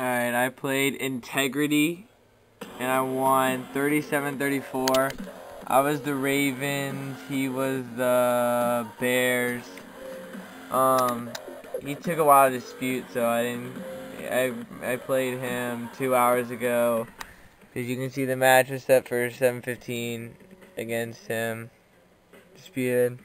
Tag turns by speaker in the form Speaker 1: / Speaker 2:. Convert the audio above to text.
Speaker 1: Alright, I played Integrity and I won 37-34. I was the Ravens, he was the Bears. Um, he took a while to dispute, so I didn't. I I played him two hours ago. because you can see, the match was set for 7:15 against him. Disputed.